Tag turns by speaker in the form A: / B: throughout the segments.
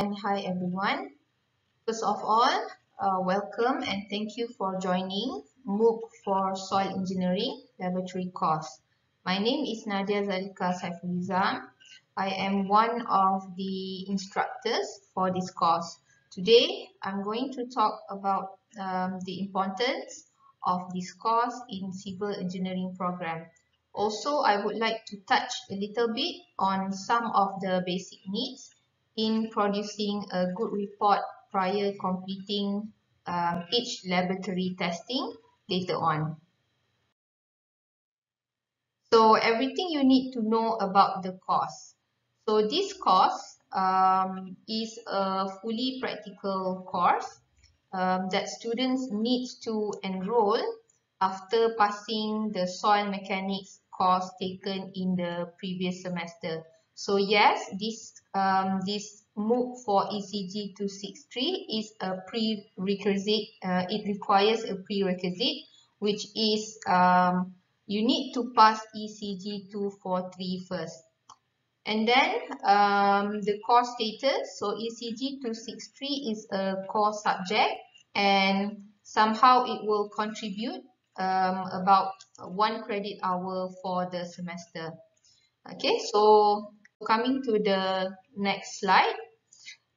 A: and hi everyone. First of all, uh, welcome and thank you for joining MOOC for Soil Engineering Laboratory course. My name is Nadia Zalika Saifulizam. I am one of the instructors for this course. Today, I'm going to talk about um, the importance of this course in civil engineering program. Also, I would like to touch a little bit on some of the basic needs in producing a good report prior completing um, each laboratory testing later on. So everything you need to know about the course. So this course um, is a fully practical course um, that students need to enroll after passing the soil mechanics course taken in the previous semester. So yes, this um, this MOOC for ECG 263 is a prerequisite. Uh, it requires a prerequisite, which is um, you need to pass ECG 243 first. And then um, the core status. So ECG 263 is a core subject and somehow it will contribute um, about one credit hour for the semester. Okay, so coming to the next slide.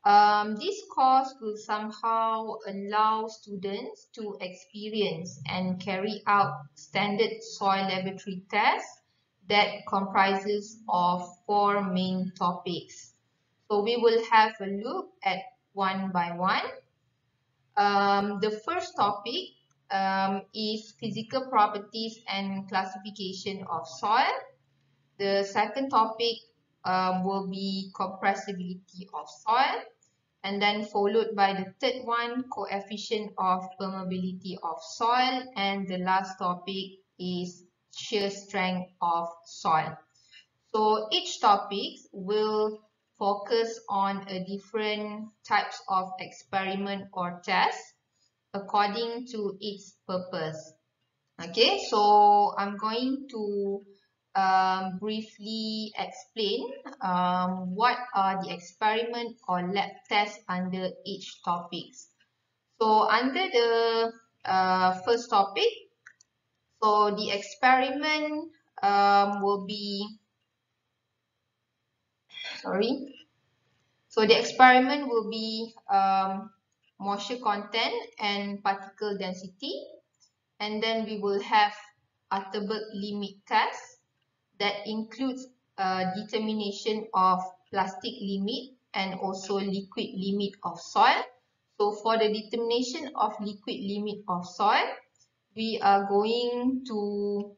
A: Um, this course will somehow allow students to experience and carry out standard soil laboratory tests that comprises of four main topics. So we will have a look at one by one. Um, the first topic um, is physical properties and classification of soil. The second topic um, will be compressibility of soil and then followed by the third one coefficient of permeability of soil and the last topic is shear strength of soil. So each topic will focus on a different types of experiment or test according to its purpose. Okay, so I'm going to um, briefly explain um, what are the experiment or lab tests under each topics. So under the uh, first topic, so the experiment um, will be, sorry, so the experiment will be um, moisture content and particle density. And then we will have Atterberg limit test that includes a determination of plastic limit and also liquid limit of soil. So for the determination of liquid limit of soil, we are going to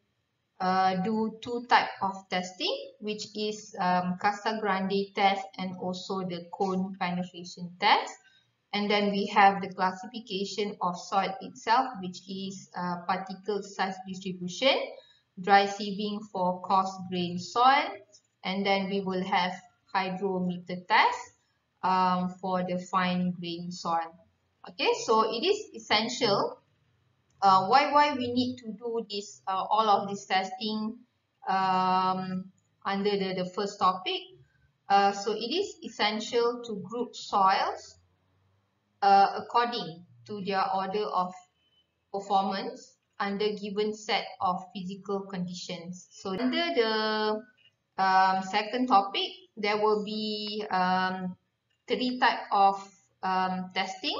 A: uh, do two type of testing, which is um, Casagrande test and also the cone penetration test. And then we have the classification of soil itself, which is uh, particle size distribution dry sieving for coarse grain soil and then we will have hydrometer test um, for the fine grain soil. Okay, so it is essential. Uh, why why we need to do this uh, all of this testing um, under the, the first topic. Uh, so it is essential to group soils uh, according to their order of performance under given set of physical conditions. So under the um, second topic, there will be um, three type of um, testing,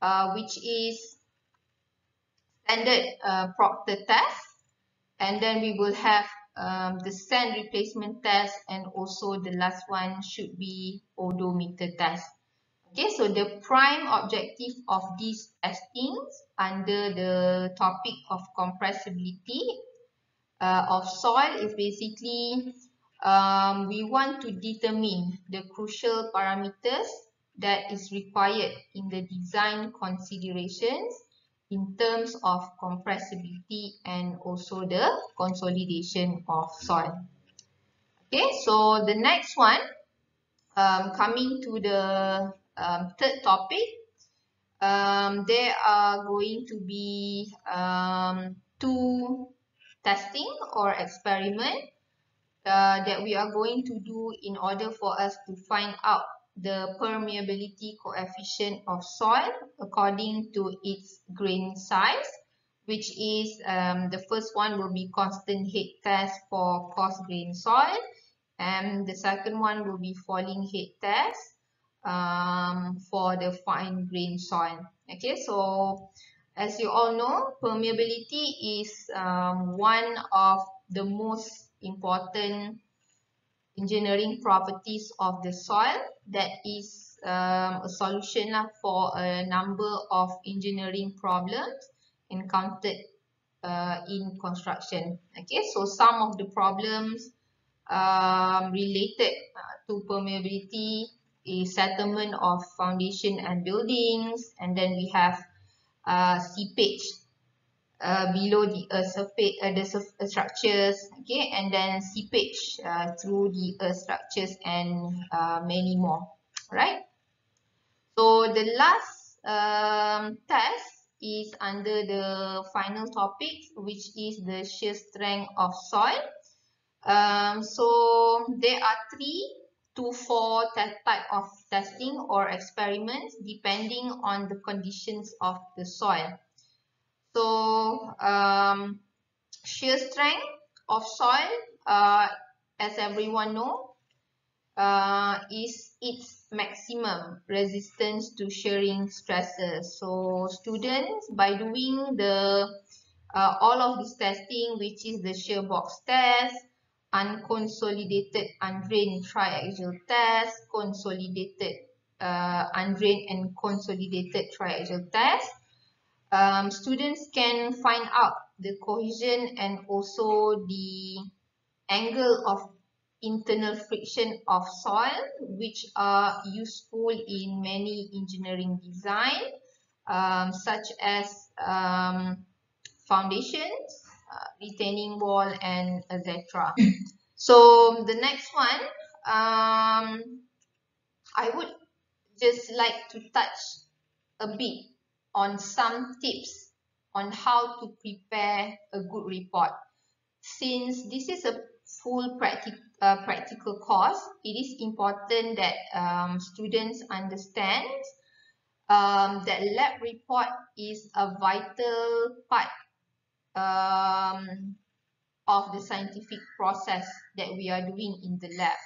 A: uh, which is standard uh, Proctor test, and then we will have um, the sand replacement test, and also the last one should be oedometer test. Okay, so the prime objective of these testings under the topic of compressibility uh, of soil is basically um, we want to determine the crucial parameters that is required in the design considerations in terms of compressibility and also the consolidation of soil. Okay, so the next one, um, coming to the um, third topic, um, there are going to be um, two testing or experiment uh, that we are going to do in order for us to find out the permeability coefficient of soil according to its grain size, which is um, the first one will be constant head test for coarse grain soil, and the second one will be falling head test um, for the fine grain soil. Okay, so as you all know, permeability is um, one of the most important engineering properties of the soil that is um, a solution for a number of engineering problems encountered uh, in construction. Okay, so some of the problems um, related uh, to permeability is settlement of foundation and buildings and then we have uh, seepage uh, below the earth surface, uh, the surface structures, okay, and then seepage uh, through the earth structures and uh, many more, right? So the last um, test is under the final topic, which is the shear strength of soil. Um, so there are three to four type of testing or experiments depending on the conditions of the soil. So um, shear strength of soil, uh, as everyone know, uh, is its maximum resistance to shearing stresses. So students, by doing the uh, all of this testing, which is the shear box test, unconsolidated undrained triaxial test, consolidated uh, undrained and consolidated triaxial test, um, students can find out the cohesion and also the angle of internal friction of soil which are useful in many engineering design um, such as um, foundations, retaining wall and etc. so the next one, um, I would just like to touch a bit on some tips on how to prepare a good report. Since this is a full practic uh, practical course, it is important that um, students understand um, that lab report is a vital part um, of the scientific process that we are doing in the lab.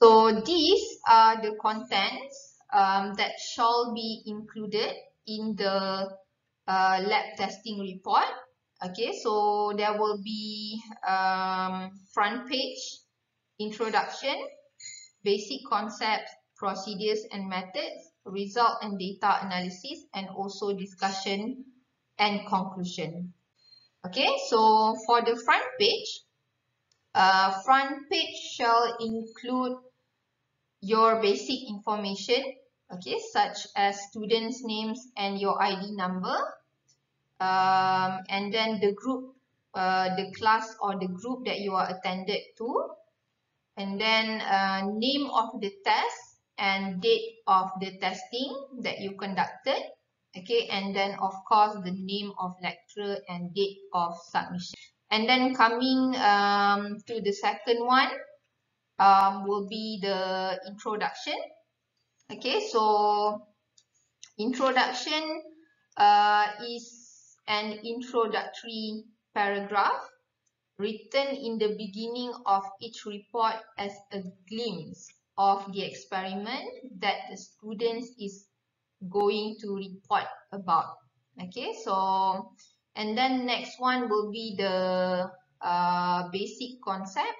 A: So these are the contents um, that shall be included in the uh, lab testing report. Okay, so there will be um, front page, introduction, basic concepts, procedures and methods, result and data analysis, and also discussion and conclusion. Okay, so for the front page, uh, front page shall include your basic information okay, such as students' names and your ID number. Um, and then the group, uh, the class or the group that you are attended to. And then uh, name of the test and date of the testing that you conducted. Okay, and then of course the name of lecturer and date of submission. And then coming um, to the second one um, will be the introduction. Okay, so introduction uh, is an introductory paragraph written in the beginning of each report as a glimpse of the experiment that the students is going to report about. Okay, so and then next one will be the uh, basic concept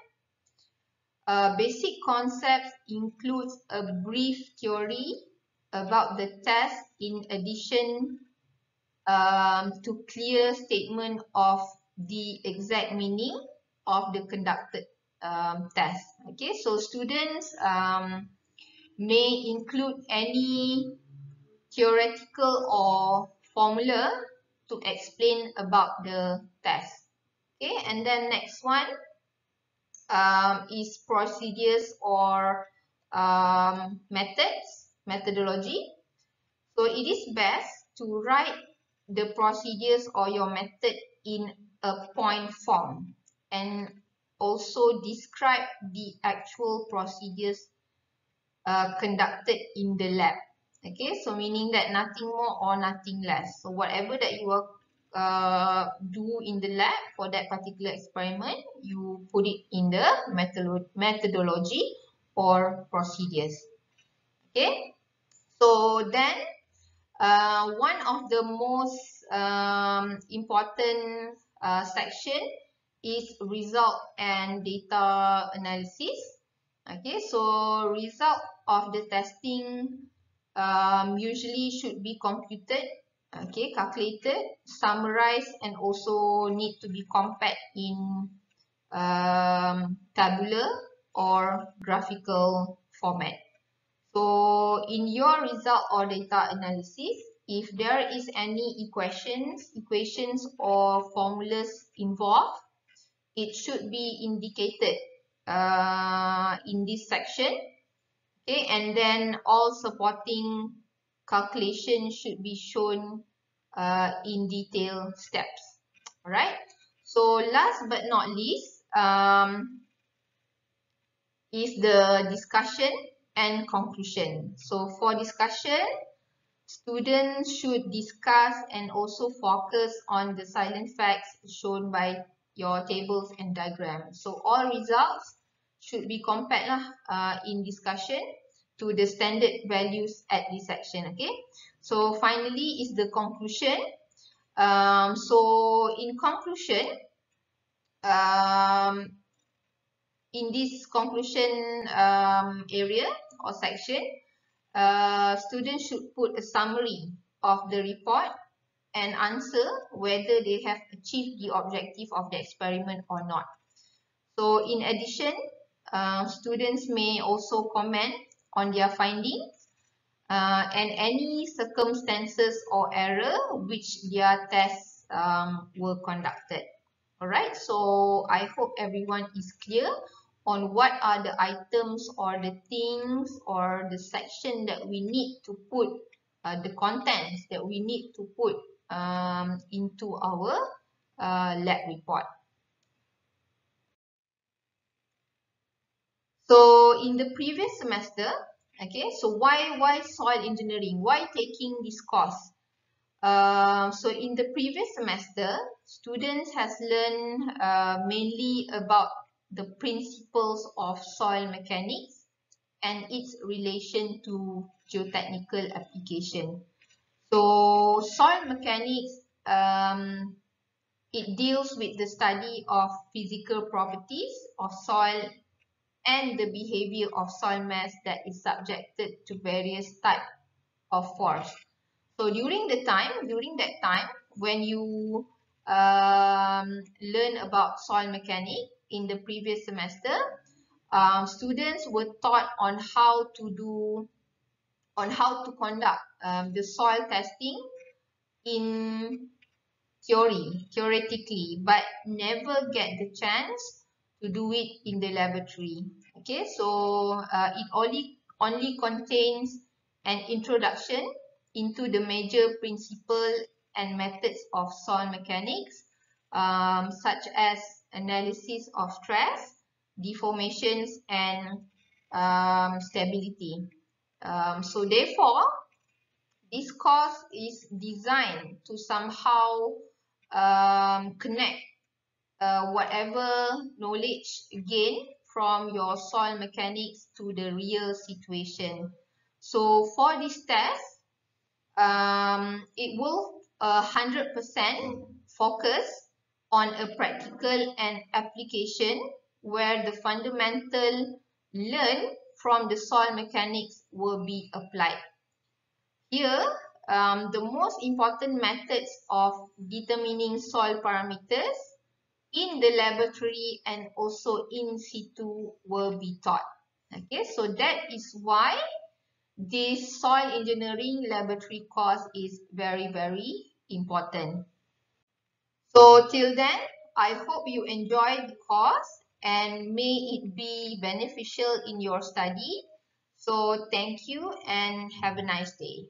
A: uh, basic concepts includes a brief theory about the test in addition um, to clear statement of the exact meaning of the conducted um, test. Okay, so students um, may include any theoretical or formula to explain about the test. Okay, and then next one um, is procedures or um, methods, methodology. So it is best to write the procedures or your method in a point form and also describe the actual procedures uh, conducted in the lab. Okay, so meaning that nothing more or nothing less. So whatever that you will uh, do in the lab for that particular experiment, you put it in the methodology or procedures. Okay, so then uh, one of the most um, important uh, section is result and data analysis. Okay, so result of the testing um, usually should be computed, okay, calculated, summarized, and also need to be compact in um, tabular or graphical format. So in your result or data analysis, if there is any equations, equations or formulas involved, it should be indicated uh, in this section. Okay, and then all supporting calculations should be shown uh, in detail steps. Alright, so last but not least um, is the discussion and conclusion. So for discussion, students should discuss and also focus on the silent facts shown by your tables and diagrams. So all results should be compared lah, uh, in discussion to the standard values at this section. Okay. So finally is the conclusion. Um, so in conclusion, um, in this conclusion um, area or section, uh, students should put a summary of the report and answer whether they have achieved the objective of the experiment or not. So in addition, uh, students may also comment on their findings uh, and any circumstances or error which their tests um, were conducted. Alright, so I hope everyone is clear on what are the items or the things or the section that we need to put uh, the contents that we need to put um, into our uh, lab report. So in the previous semester, okay, so why why soil engineering? Why taking this course? Uh, so in the previous semester, students has learned uh, mainly about the principles of soil mechanics and its relation to geotechnical application. So soil mechanics, um, it deals with the study of physical properties of soil and the behavior of soil mass that is subjected to various type of force. So during the time, during that time, when you um, learn about soil mechanics, in the previous semester, um, students were taught on how to do, on how to conduct um, the soil testing in theory, theoretically, but never get the chance to do it in the laboratory. Okay, so uh, it only only contains an introduction into the major principle and methods of soil mechanics, um, such as analysis of stress, deformations, and um, stability. Um, so therefore, this course is designed to somehow um, connect uh, whatever knowledge gained from your soil mechanics to the real situation. So for this test, um, it will 100% uh, focus on a practical and application where the fundamental learn from the soil mechanics will be applied. Here, um, the most important methods of determining soil parameters in the laboratory and also in situ will be taught. Okay, so that is why this soil engineering laboratory course is very, very important. So till then, I hope you enjoyed the course and may it be beneficial in your study. So thank you and have a nice day.